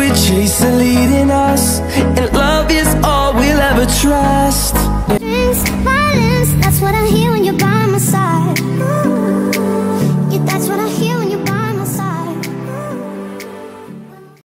we're chasing leading us. And love is all we'll ever trust. Thanks, violence, that's what I hear when you're by my side.